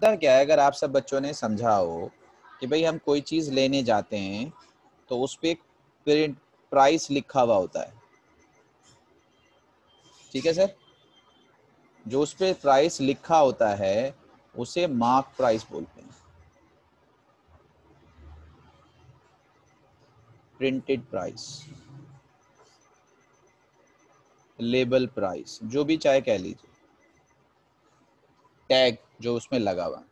होता क्या है, अगर आप सब बच्चों ने समझा हो कि भाई हम कोई चीज़ लेने जाते हैं तो उस पर एक प्राइस लिखा हुआ होता है। ठीक है सर जो उस पर प्राइस लिखा होता है, उसे मार्क प्राइस बोलते हैं। प्रिंटेड प्राइस लेबल प्राइस जो भी चाहे कह लीजिए। टैग जो उसमें लगा हुआ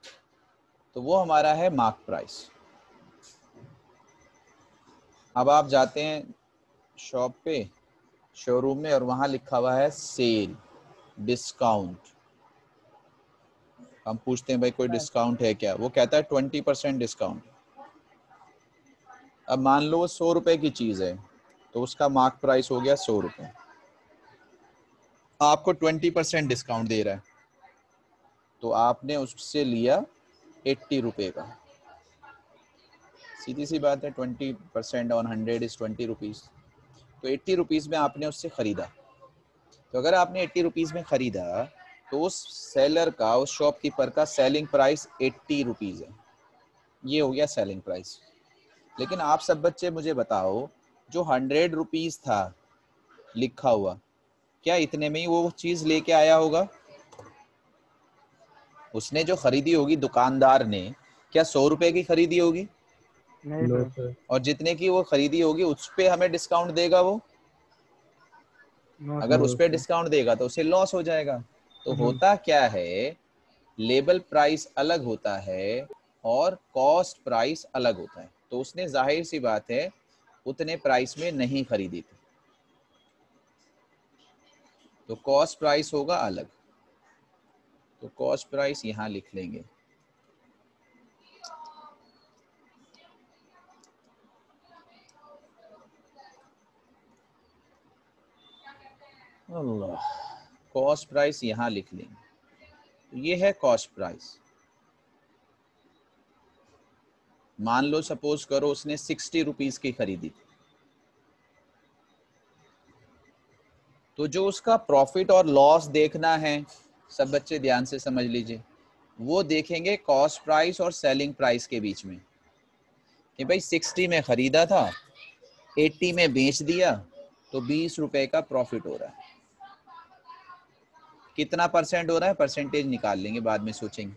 तो वो हमारा है मार्क प्राइस। अब आप जाते हैं शॉप पे शोरूम में और वहाँ लिखा हुआ है सेल डिस्काउंट। हम पूछते हैं भाई कोई डिस्काउंट है क्या? वो कहता है ट्वेंटी परसेंट डिस्काउंट। अब मान लो वो सौ रुपए की चीज़ है तो उसका मार्क प्राइस हो गया सौ रुपए। आपको ट्वेंटी परसेंट डिस्काउंट दे रहा है। तो आपने उससे लिया एट्टी रुपए का। सीधी सी बात है, twenty percent on hundred is twenty rupees तो एट्टी रुपीज़ में आपने उससे ख़रीदा। तो अगर आपने एट्टी रुपीज़ में ख़रीदा तो उस सेलर का, उस शॉपकीपर का सेलिंग प्राइस एट्टी रुपीज़ है। ये हो गया सेलिंग प्राइस लेकिन आप सब बच्चे मुझे बताओ, जो हंड्रेड रुपीज़ था, लिखा हुआ, क्या इतने में ही वो चीज़ लेके आया होगा? उसने जो खरीदी होगी दुकानदार ने क्या सौ रुपए की खरीदी होगी? नहीं और जितने की वो खरीदी होगी उस पर हमें डिस्काउंट देगा वो? अगर उस पर डिस्काउंट देगा तो उसे लॉस हो जाएगा। तो हम्म। होता क्या है लेबल प्राइस अलग होता है और कॉस्ट प्राइस अलग होता है। तो उसने ज़ाहिर सी बात है उतने प्राइस में नहीं खरीदी थी। तो कॉस्ट प्राइस होगा अलग। तो कॉस्ट प्राइस यहाँ लिख लेंगे। अल्लाह। कॉस्ट प्राइस यहाँ लिख लेंगे ये है कॉस्ट प्राइस। मान लो, सपोज़ करो उसने सिक्सटी रुपीज़ की खरीदी थी। तो जो उसका प्रॉफिट और लॉस देखना है सब बच्चे ध्यान से समझ लीजिए। वो देखेंगे कॉस्ट प्राइस और सेलिंग प्राइस के बीच में। कि भाई सिक्सटी में खरीदा था एट्टी में बेच दिया तो बीस रुपए का प्रॉफिट हो रहा है। कितना परसेंट हो रहा है? परसेंटेज निकाल लेंगे, बाद में सोचेंगे।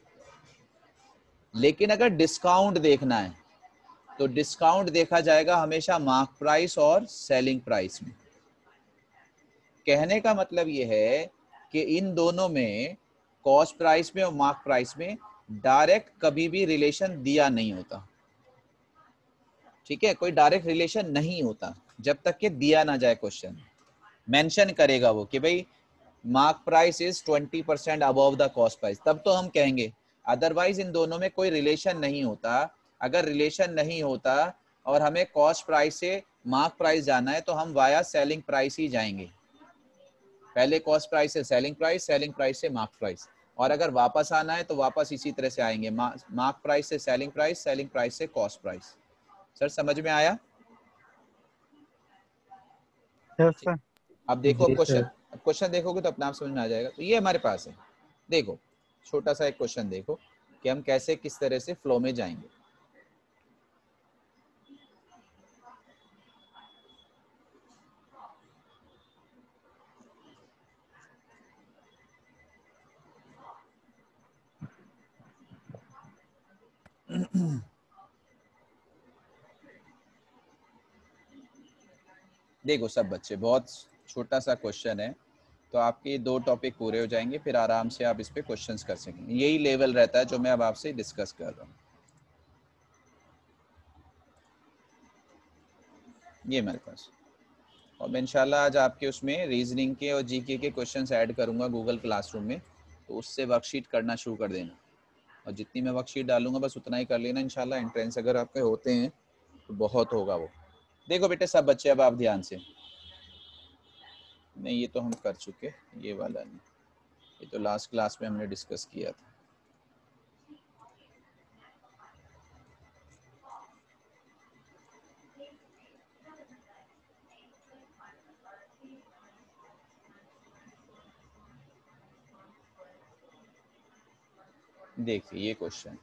लेकिन अगर डिस्काउंट देखना है तो डिस्काउंट देखा जाएगा हमेशा मार्क प्राइस और सेलिंग प्राइस में। कहने का मतलब यह है कि इन दोनों में कॉस्ट प्राइस में और मार्क प्राइस में डायरेक्ट कभी भी रिलेशन दिया नहीं होता। ठीक है? कोई डायरेक्ट रिलेशन नहीं होता, जब तक कि दिया ना जाए क्वेश्चन मेंशन करेगा वो कि भाई mark price is twenty percent above the cost price तब तो हम कहेंगे अदरवाइज़ इन दोनों में कोई रिलेशन नहीं होता। अगर रिलेशन नहीं होता और हमें कॉस्ट प्राइस से मार्क प्राइस जाना है तो हम वाया सेलिंग प्राइस ही जाएँगे। पहले कॉस्ट प्राइस से सेलिंग प्राइस सेलिंग प्राइस से मार्क प्राइस और अगर वापस आना है तो वापस इसी तरह से आएँगे। मार्क प्राइस से सेलिंग प्राइस सेलिंग प्राइस से कॉस्ट प्राइस सर समझ में आया? Yes, अब देखो क्वेश्चन क्वेश्चन देखोगे तो अपने आप समझ में आ जाएगा। तो ये हमारे पास है। देखो छोटा सा एक क्वेश्चन देखो कि हम कैसे किस तरह से फ्लो में जाएँगे। देखो सब बच्चे, बहुत छोटा सा क्वेश्चन है तो आपके दो टॉपिक पूरे हो जाएँगे, फिर आराम से आप इस पे क्वेश्चन कर सकेंगे। यही लेवल रहता है जो मैं अब आपसे डिस्कस कर रहा हूँ। ये मेरे पास। और मैं इंशाल्लाह आज आपके उसमें रीजनिंग के और जीके के क्वेश्चंस ऐड करूँगा गूगल क्लासरूम में तो उससे वर्कशीट करना शुरू कर देना। और जितनी मैं वर्कशीट डालूँगा, बस उतना ही कर लेना इनशाला एंट्रेंस अगर आपके होते हैं तो बहुत होगा वो। देखो बेटे, सब बच्चे अब आप ध्यान से। नहीं, ये तो हम कर चुके ये वाला नहीं। ये तो लास्ट क्लास में हमने डिस्कस किया था। देखिए, ये क्वेश्चन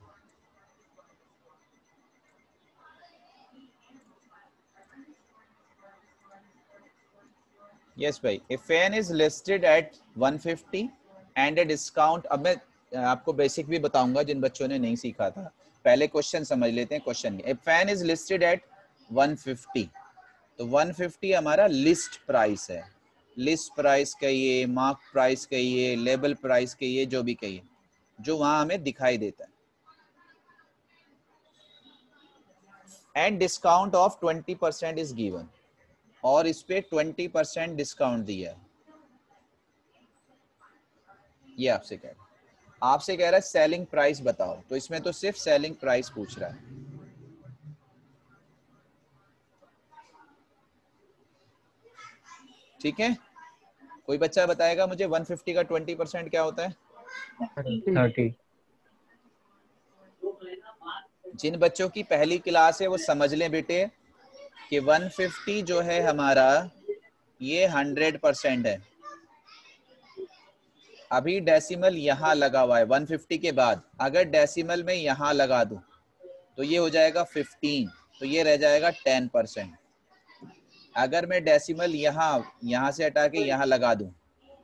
यस भाई. A fan is listed at 150 and a discount अब मैं आपको बेसिक भी बताऊँगा, जिन बच्चों ने नहीं सीखा था. पहले क्वेश्चन समझ लेते हैं question a fan is listed at 150 तो 150 हमारा लिस्ट प्राइस है. लिस्ट प्राइस कहिए मार्क प्राइस कहिए लेबल प्राइस कहिए, जो भी कहिए. जो वहाँ हमें दिखाई देता है। And discount of 20 percent is given और इस पे 20 परसेंट डिस्काउंट दिया ये आपसे कह रहा है। आपसे कह रहा है सेलिंग प्राइस बताओ। तो इसमें तो सिर्फ़ सेलिंग प्राइस पूछ रहा है। ठीक है? कोई बच्चा बताएगा मुझे 150 का 20 परसेंट क्या होता है? थर्टी। जिन बच्चों की पहली क्लास है वो समझ लें बेटे कि 150 जो है हमारा ये 100 परसेंट है। अभी डेसिमल यहाँ लगा हुआ है 150 के बाद। अगर डेसिमल में यहाँ लगा दूँ तो ये हो जाएगा 15 तो ये रह जाएगा 10 परसेंट। अगर मैं डेसिमल यहाँ यहाँ से हटा के यहाँ लगा दूँ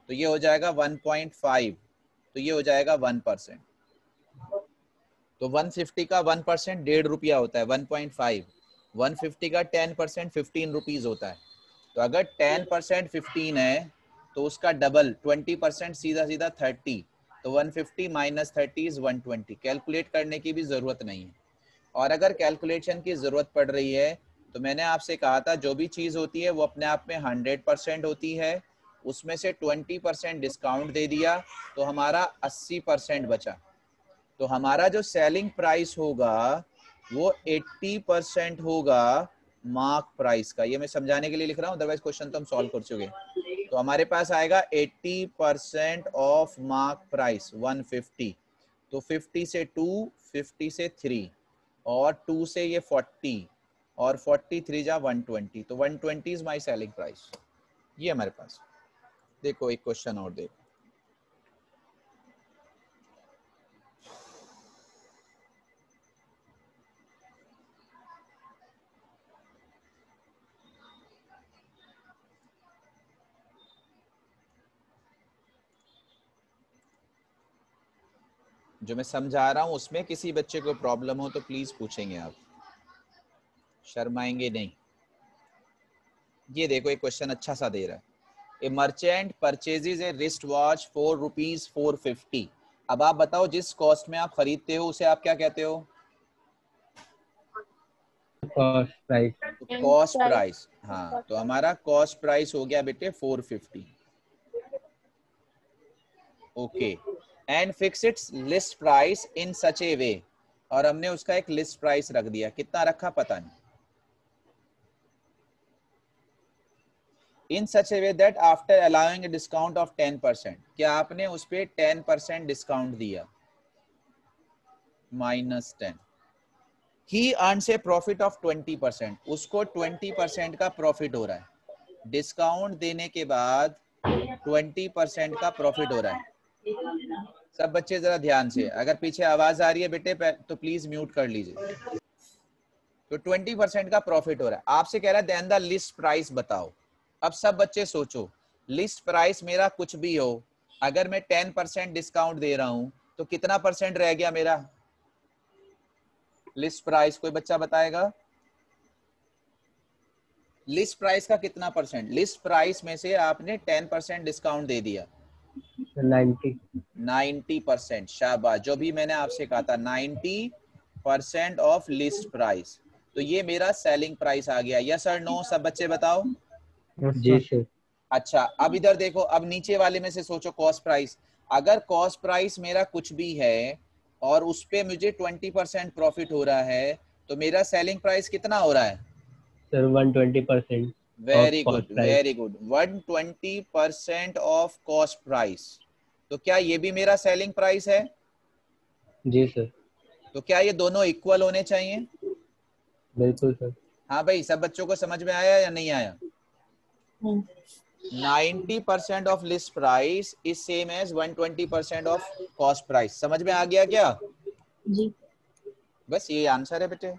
तो ये हो जाएगा 1.5 तो ये हो जाएगा वन परसेंट। तो 150 का 1 परसेंट डेढ़ रुपया होता है 1.5 150 का 10 परसेंट फिफ्टीन रुपीज़ होता है। तो अगर 10 परसेंट फिफ्टीन है तो उसका डबल 20 परसेंट सीधा सीधा 30 तो 150 माइनस थर्टी इज़ 120 कैलकुलेट करने की भी ज़रूरत नहीं है। और अगर कैलकुलेशन की ज़रूरत पड़ रही है तो मैंने आपसे कहा था, जो भी चीज़ होती है, वो अपने आप में 100 परसेंट होती है। उसमें से 20 परसेंट डिस्काउंट दे दिया तो हमारा 80 परसेंट बचा। तो हमारा जो सेलिंग प्राइस होगा, वो 80 परसेंट होगा मार्क प्राइस का। ये मैं समझाने के लिए लिख रहा हूँ अदरवाइज़ क्वेश्चन तो हम सॉल्व कर चुके तो हमारे पास आएगा 80 परसेंट ऑफ़ मार्क प्राइस 150 तो 50 से 2 50 से 3 और 2 से ये 40 और 43 जा 120 तो 120 इज़ माय सेलिंग प्राइस ये हमारे पास। देखो एक क्वेश्चन और देखो। जो मैं समझा रहा हूँ उसमें किसी बच्चे को प्रॉब्लम हो तो प्लीज़ पूछेंगे आप। शर्माएँगे नहीं। ये देखो, एक क्वेश्चन अच्छा सा दे रहा है। A merchant purchases a wrist watch four rupees four fifty अब आप बताओ जिस कॉस्ट में आप खरीदते हो उसे आप क्या कहते हो? कॉस्ट प्राइस कॉस्ट प्राइस हाँ तो हमारा कॉस्ट प्राइस हो गया बेटे four fifty okay and fix its list price in such a way और हमने उसका एक लिस्ट प्राइस रख दिया। कितना रखा पता नहीं। In such a way that after allowing discount of ten percent क्या आपने उस पर टेन परसेंट डिस्काउंट दिया? Minus ten he earns a profit of twenty percent उसको ट्वेंटी परसेंट का प्रॉफिट हो रहा है। डिस्काउंट देने के बाद ट्वेंटी परसेंट का प्रॉफिट हो रहा है। सब बच्चे जरा ध्यान से, अगर पीछे आवाज़ आ रही है बेटे तो प्लीज़ म्यूट कर लीजिए। तो ट्वेंटी परसेंट का प्रॉफिट हो रहा है। आपसे कह रहा है देन द लिस्ट प्राइस बताओ। अब सब बच्चे सोचो लिस्ट प्राइस मेरा कुछ भी हो अगर मैं टेन परसेंट डिस्काउंट दे रहा हूँ तो कितना परसेंट रह गया मेरा? लिस्ट प्राइस कोई बच्चा बताएगा? लिस्ट प्राइस का कितना परसेंट लिस्ट प्राइस में से आपने टेन परसेंट डिस्काउंट दे दिया। नाइन्टी। परसेंट शाबाश। जो भी मैंने आपसे कहा था ninety percent of list price तो ये मेरा सेलिंग प्राइस आ गया। यस सर नो सब बच्चे बताओ। जी सर अच्छा अब इधर देखो अब नीचे वाले में से सोचो कॉस्ट प्राइस अगर कॉस्ट प्राइस मेरा कुछ भी है और उस पे मुझे ट्वेंटी परसेंट प्रॉफिट हो रहा है तो मेरा सेलिंग प्राइस कितना हो रहा है? Sir one twenty percent very good very good one twenty percent of cost price तो क्या ये भी मेरा सेलिंग प्राइस है? जी सर तो क्या ये दोनों इक्वल होने चाहिए? बिल्कुल सर हाँ भाई सब बच्चों को समझ में आया या नहीं आया? 90 percent of list price is same as 120 percent of cost price समझ में आ गया क्या? जी। बस ये आंसर है बेटे।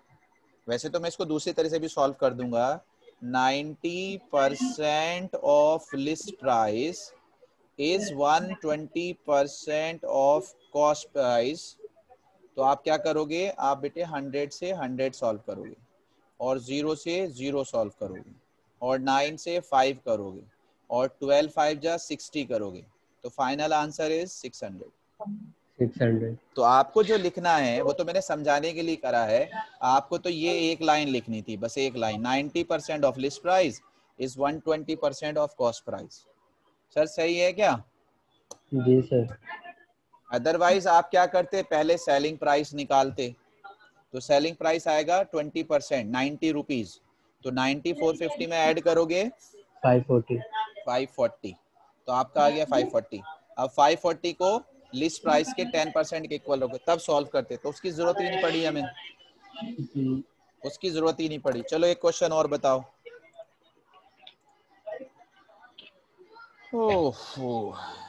वैसे तो मैं इसको दूसरी तरह से भी सॉल्व कर दूँगा। 90 percent of list price is 120 percent of cost price तो आप क्या करोगे? आप बेटे 100 से 100 सॉल्व करोगे। और ज़ीरो से ज़ीरो सॉल्व करोगे। और नाइन से फाइव करोगे और ट्वेल्व फाइव जा सिक्सटी करोगे। तो final answer is six hundred six hundred तो आपको जो लिखना है वो तो मैंने समझाने के लिए करा है आपको तो ये एक लाइन लिखनी थी बस एक line ninety percent of list price is one twenty percent of cost price sir सही है क्या? जी सर। अदरवाइज़ आप क्या करते? पहले सेलिंग प्राइस निकालते। तो सेलिंग प्राइस आएगा ट्वेंटी परसेंट नाइन्टी रुपीज़ तो नाइन्टी फोर फिफ्टी में ऐड करोगे? फाइव फोर्टी फाइव फोर्टी तो आपका आ गया फाइव फोर्टी अब फाइव फोर्टी को लिस्ट प्राइस के टेन परसेंट के इक्वल हो गए तब सॉल्व करते। तो उसकी ज़रूरत ही नहीं पड़ी हमें। उसकी ज़रूरत ही नहीं पड़ी। चलो एक क्वेश्चन और बताओ। ओह।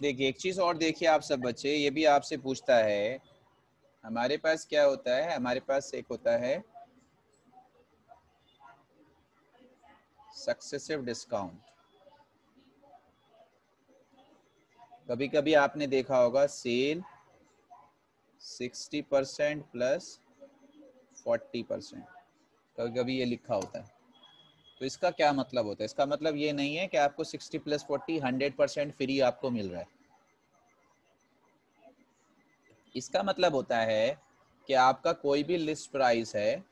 देखिए, एक चीज़ और देखिए आप सब बच्चे, ये भी आपसे पूछता है, हमारे पास क्या होता है? हमारे पास एक होता है सक्सेसिव डिस्काउंट कभी कभी आपने देखा होगा sale 60 percent plus forty percent कभी कभी ये लिखा होता है। तो इसका क्या मतलब होता है? इसका मतलब ये नहीं है कि आपको 60 plus forty hundred percent free आपको मिल रहा है। इसका मतलब होता है कि आपका कोई भी लिस्ट प्राइस है,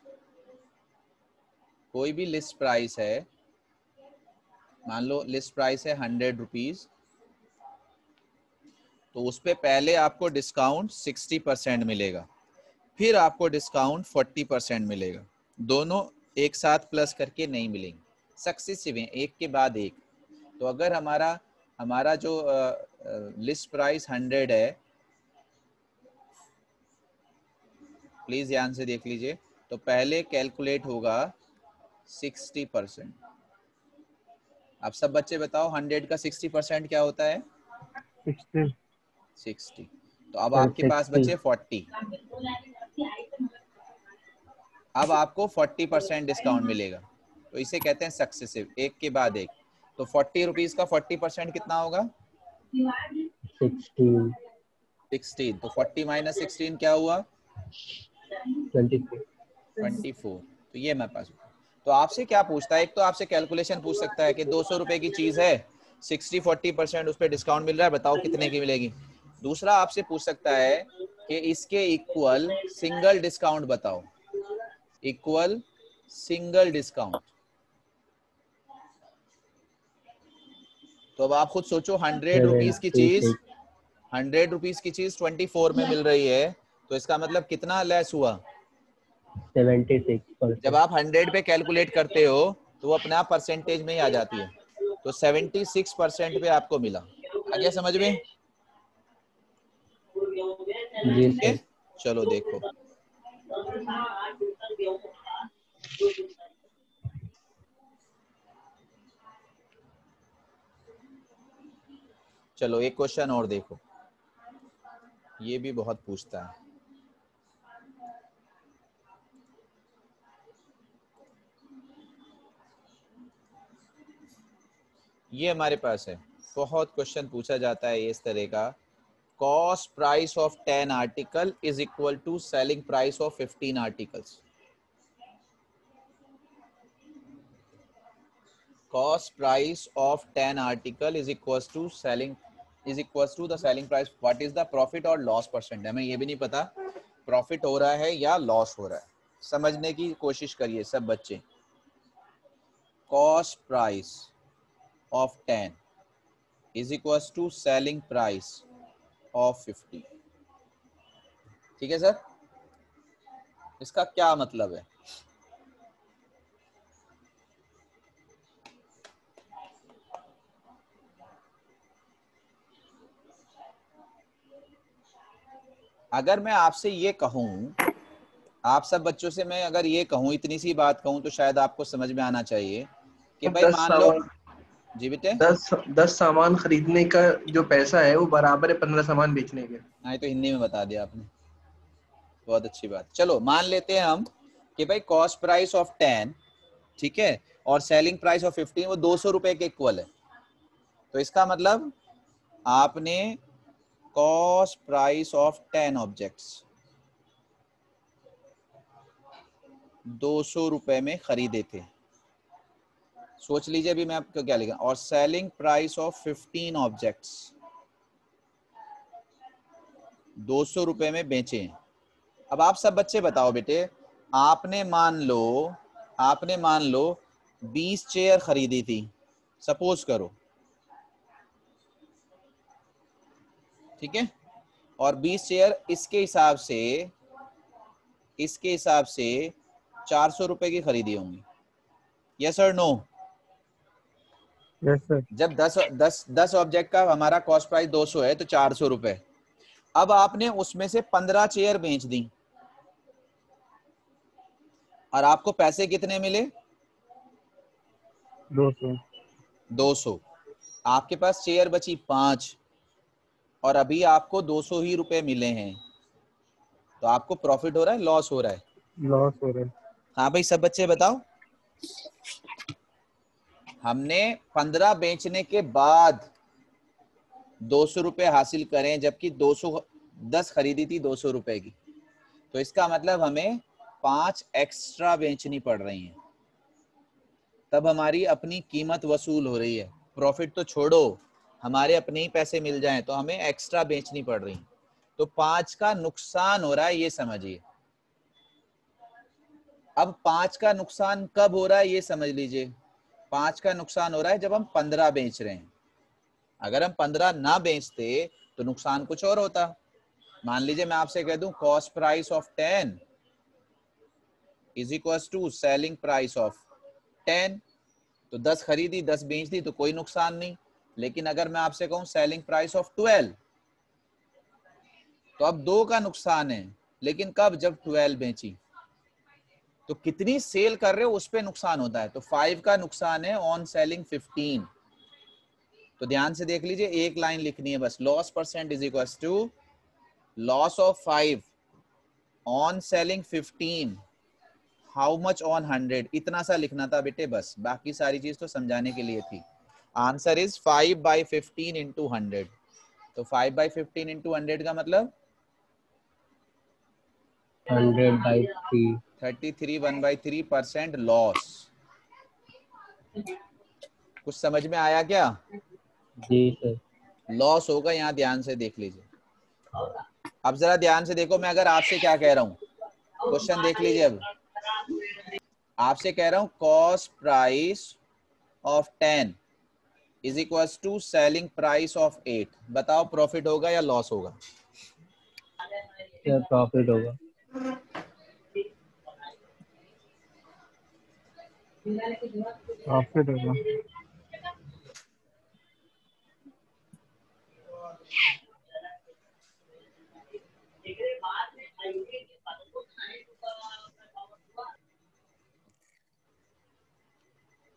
कोई भी लिस्ट प्राइस है, मान लो लिस्ट प्राइस है हंड्रेड रुपीज़ तो उस पर पहले आपको डिस्काउंट सिक्सटी परसेंट मिलेगा, फिर आपको डिस्काउंट फोर्टी परसेंट मिलेगा। दोनों एक साथ प्लस करके नहीं मिलेंगे। सक्सेसिव हैं एक के बाद एक। तो अगर हमारा हमारा जो लिस्ट प्राइस हंड्रेड है प्लीज़ ध्यान से देख लीजिए तो पहले कैलकुलेट होगा सिक्सटी परसेंट आप सब बच्चे बताओ हंड्रेड का सिक्सटी परसेंट क्या होता है? सिक्सटी तो अब आपके पास बचे फोर्टी अब आपको 40 परसेंट डिस्काउंट मिलेगा। तो इसे कहते हैं सक्सेसिव एक के बाद एक। तो फोर्टी रुपीज़ का 40 परसेंट कितना होगा? सिक्सटीन तो 40 माइनस सिक्सटीन क्या हुआ? ट्वेंटी फोर तो ये मेरे पास तो आपसे क्या पूछता है? एक तो आपसे कैलकुलेशन पूछ सकता है कि दो सौ रुपए की चीज़ है सिक्सटी फोर्टी परसेंट उस पर डिस्काउंट मिल रहा है बताओ कितने की मिलेगी। दूसरा आपसे पूछ सकता है कि इसके इक्वल सिंगल डिस्काउंट बताओ। इक्वल सिंगल डिस्काउंट तो अब आप खुद सोचो हंड्रेड रुपीज़ की चीज़ हंड्रेड रुपीज़ की चीज़ ट्वेंटी फोर में मिल रही है तो इसका मतलब कितना लेस हुआ? 76 जब आप हंड्रेड पे कैलकुलेट करते हो तो वो अपने आप परसेंटेज में ही आ जाती है। तो सेवेंटी सिक्स परसेंट पे आपको मिला। आ गया समझ में? जी चलो देखो। चलो, एक क्वेश्चन और देखो। ये भी बहुत पूछता है। ये हमारे पास है। बहुत क्वेश्चन पूछा जाता है इस तरह का। Cost price of ten article is equal to selling price of fifteen articles cost price of 10 article is equals to selling is equals to the selling price what is the profit or loss percent हमें ये भी नहीं पता profit हो रहा है या loss हो रहा है समझने की कोशिश करिए सब बच्चे cost price of 10 is equals to selling price of 50 ठीक है सर इसका क्या मतलब है अगर मैं आपसे ये कहूँ आप सब बच्चों से मैं अगर ये कहूँ इतनी सी बात कहूँ तो शायद आपको समझ में आना चाहिए कि भाई मान लो जी बेटे? दस दस सामान खरीदने का जो पैसा है वो बराबर है पंद्रह सामान बेचने के। हाँ तो हिंदी में बता दिया आपने। बहुत अच्छी बात। चलो मान लेते हैं हम कि भाई कॉस्ट प्राइस ऑफ़ टेन ठीक है और सेलिंग प्राइस ऑफ़ फिफ्टीन वो दो सौ रुपए के इक्वल है। तो इसका मतलब आपने cost price of ten objects दो सौ रुपए में खरीदे थे। सोच लीजिए अभी मैं आपको क्या लिखा। और selling price of fifteen objects दो सौ रुपए में बेचे। अब आप सब बच्चे बताओ बेटे, आपने मान लो, आपने मान लो, बीस चेयर खरीदी थी। सपोज़ करो। ठीक है? और बीस चेयर इसके हिसाब से इसके हिसाब से चार सौ रुपए की खरीदी होंगी। यस और नो यस सर जब दस दस दस ऑब्जेक्ट का हमारा कॉस्ट प्राइस दो सौ है तो चार सौ रुपए। अब आपने उसमें से पंद्रह चेयर बेच दी। और आपको पैसे कितने मिले? दो सौ। दो सौ। आपके पास चेयर बची पाँच। और अभी आपको दो सौ ही रुपए मिले हैं। तो आपको प्रॉफिट हो रहा है लॉस हो रहा है? लॉस हो रहा है। हाँ भाई सब बच्चे बताओ। हमने पंद्रह बेचने के बाद दो सौ रुपए हासिल करें जबकि दो सौ दस खरीदी थी दो सौ रुपए की। तो इसका मतलब हमें पाँच एक्स्ट्रा बेचनी पड़ रही है। तब हमारी अपनी कीमत वसूल हो रही है। प्रॉफिट तो छोड़ो। हमारे अपने ही पैसे मिल जाएँ तो हमें एक्स्ट्रा बेचनी पड़ रही। तो पाँच का नुकसान हो रहा है, ये समझिए। अब पाँच का नुकसान कब हो रहा है, ये समझ लीजिए। पाँच का नुकसान हो रहा है जब हम पंद्रह बेच रहे हैं। अगर हम पंद्रह ना बेचते तो नुकसान कुछ और होता। मान लीजिए मैं आपसे कह दूँ cost price of ten is equal to selling price of ten तो दस खरीदी, दस बेच दी तो कोई नुकसान नहीं। लेकिन अगर मैं आपसे कहूँ सेलिंग प्राइस ऑफ़ ट्वेल्व तो अब दो का नुकसान है, लेकिन कब? जब ट्वेल्व बेची। तो कितनी सेल कर रहे हो, उस पर नुकसान होता है। तो फाइव का नुकसान है ऑन सेलिंग फिफ्टीन तो ध्यान से देख लीजिए, एक लाइन लिखनी है बस। Loss percent is equal to loss of five on selling fifteen how much on hundred इतना सा लिखना था बेटे, बस। बाकी सारी चीज़ तो समझाने के लिए थी। Answer is five by fifteen into hundred. तो five by fifteen into hundred का मतलब? Hundred by three. Thirty three one by three percent loss. कुछ समझ में आया क्या? जी सर। लॉस होगा यहाँ ध्यान से देख लीजिए। अब जरा ध्यान से देखो मैं अगर आपसे क्या कह रहा हूँ? क्वेश्चन देख लीजिए अब। आपसे कह रहा हूँ cost price of ten. Is equal to selling price of eight बताओ प्रॉफिट होगा या लॉस होगा? प्रॉफिट होगा। प्रॉफिट होगा।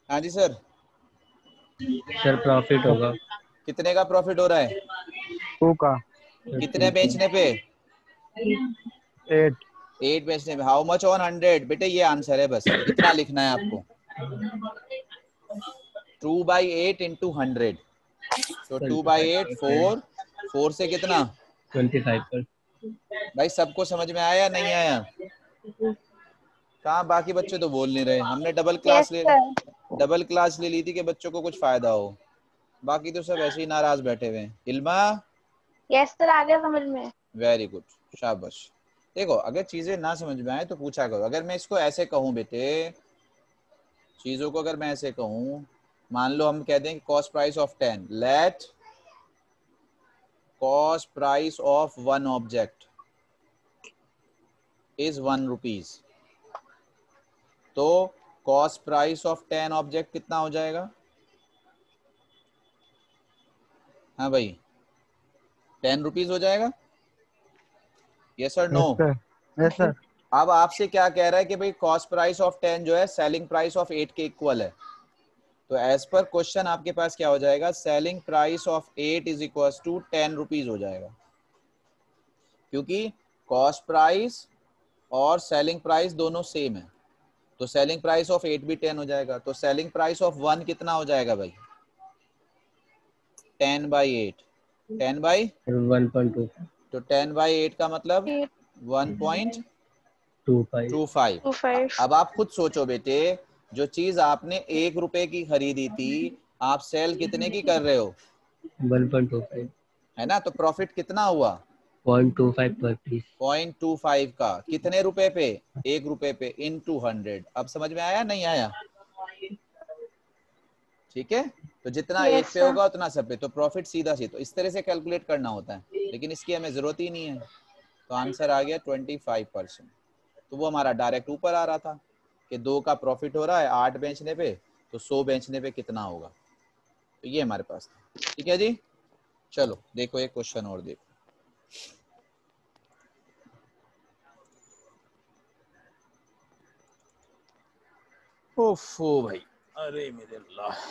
हाँ जी सर सर प्रॉफिट होगा। कितने का प्रॉफिट हो रहा है? टू का। कितने बेचने पे? एट। एट बेचने पे। हाउ मच ऑन हंड्रेड बेटे ये आंसर है बस। इतना लिखना है आपको? Two by eight into hundred तो two by eight four four से कितना? ट्वेंटी फाइव पर। भाई सबको समझ में आया नहीं आया? कहा बाकी बच्चे तो बोल नहीं रहे? हमने डबल क्लास ले डबल क्लास ले ली थी कि बच्चों को कुछ फ़ायदा हो। बाकी तो सब ऐसे ही नाराज़ बैठे हुए हैं। इल्मा? यस सर आ गया समझ में। वेरी गुड शाबाश। देखो अगर चीज़ें ना समझ में आए तो पूछा करो। अगर मैं इसको ऐसे कहूँ बेटे चीज़ों को अगर मैं ऐसे कहूँ मान लो हम कहते हैं cost price of ten let cost price of one object is one rupees तो cost price of ten object कितना हो जाएगा? हाँ भाई टेन रुपीज़ हो जाएगा? Yes sir no yes sir अब आपसे क्या कह रहा है कि भाई कॉस्ट प्राइस ऑफ़ टेन जो है सेलिंग प्राइस ऑफ़ एट के इक्वल है। तो एज पर क्वेश्चन आपके पास क्या हो जाएगा? Selling price of eight is equal to ten rupees हो जाएगा। क्योंकि कॉस्ट प्राइस और सेलिंग प्राइस दोनों सेम है। तो सेलिंग प्राइस ऑफ़ एट भी टेन हो जाएगा। तो सेलिंग प्राइस ऑफ़ वन कितना हो जाएगा भाई? Ten by eight ten by one point two तो टेन बाई एट का मतलब one point two five two five अब आप खुद सोचो बेटे जो चीज़ आपने एक रुपए की खरीदी थी आप सेल कितने की कर रहे हो? वन पॉइंट टू फाइव है ना? तो प्रॉफिट कितना हुआ? पॉइंट टू फाइव पर पीस का। कितने रुपए पे? एक रुपए पे इन टू हंड्रेड। अब समझ में आया? नहीं आया? ठीक है? तो जितना Yes, एक पे होगा उतना सब पे। तो प्रॉफिट सीधा सी। तो इस तरह से कैलकुलेट करना होता है। लेकिन इसकी हमें ज़रूरत ही नहीं है। तो आंसर आ गया ट्वेंटी फाइव परसेंट तो वो हमारा डायरेक्ट ऊपर आ रहा था कि दो का प्रॉफिट हो रहा है आठ बेचने पे तो सौ बेचने पे कितना होगा? तो ये हमारे पास था। ठीक है जी? चलो देखो एक क्वेश्चन और देखो। ओफो भाई। अरे मेरे अल्लाह।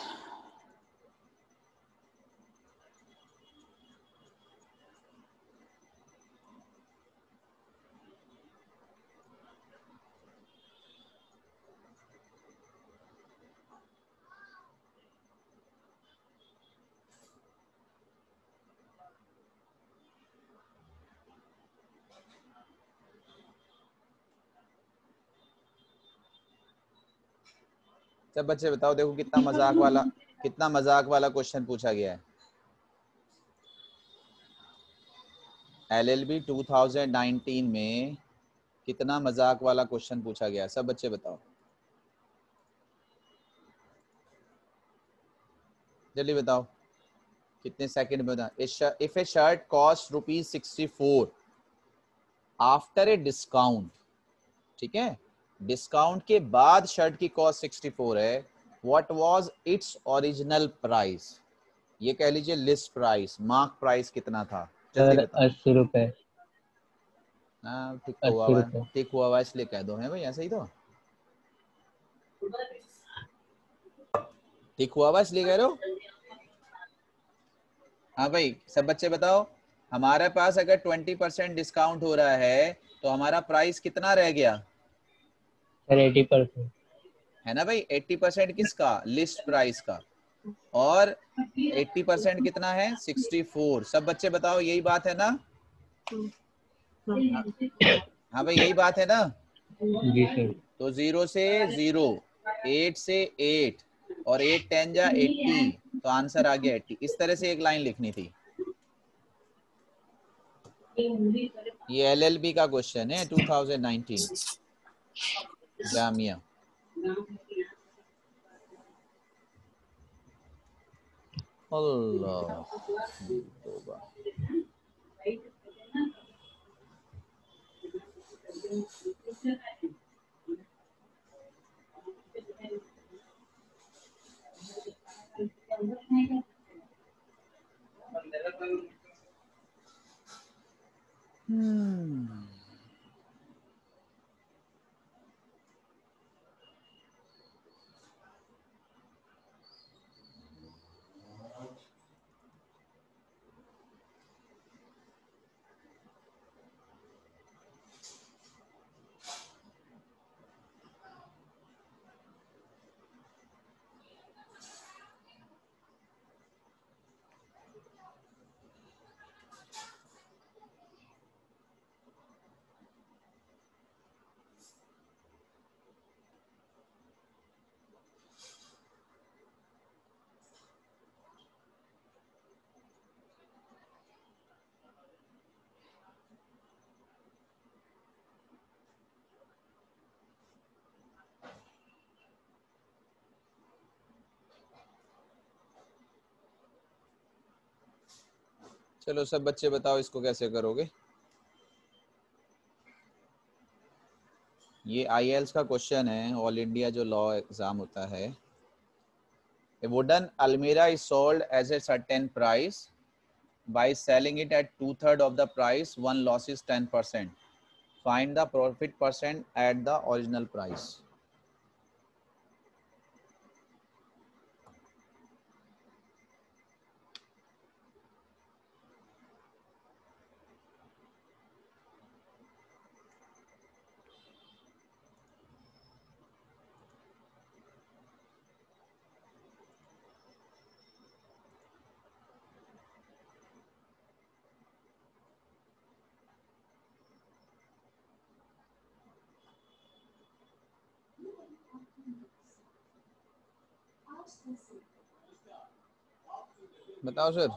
सब बच्चे बताओ, देखो कितना मज़ाक वाला, कितना मज़ाक वाला क्वेश्चन पूछा गया है। एल एल बी टू में कितना मज़ाक वाला क्वेश्चन पूछा गया सब बच्चे बताओ। जल्दी बताओ, कितने सेकंड में बता if a shirt cost rupees sixty four after a discount ठीक है? डिस्काउंट के बाद शर्ट की कॉस्ट 64 है। What was its original price ये कह लीजिए लिस्ट प्राइस मार्क प्राइस कितना था? अस्सी रुपए। हाँ ठीक हुआ हुआ ठीक हुआ हुआ इसलिए कह दो। है भाई ऐसे ही तो? ठीक हुआ हुआ इसलिए कह रहे हो? हाँ भाई सब बच्चे बताओ। हमारे पास अगर ट्वेंटी परसेंट डिस्काउंट हो रहा है तो हमारा प्राइस कितना रह गया? एटी परसेंट है ना भाई? 80 परसेंट किसका? लिस्ट प्राइस का। और 80 परसेंट कितना है? 64 सब बच्चे बताओ यही बात है ना? हाँ भाई यही बात है ना? जी सर। तो ज़ीरो से ज़ीरो एट से एट और एट टेन जा एट्टी तो आंसर आ गया एट्टी इस तरह से एक लाइन लिखनी थी। ये एलएलबी का क्वेश्चन है 2019 जामिया अल्लाह तौबा हम्म चलो सब बच्चे बताओ इसको कैसे करोगे? ये आई का क्वेश्चन है ऑल इंडिया जो लॉ एग्ज़ाम होता है wooden almirah is sold as a certain price by selling it at two third of the price one loss is ten percent find the profit percent at the original price बताओ sir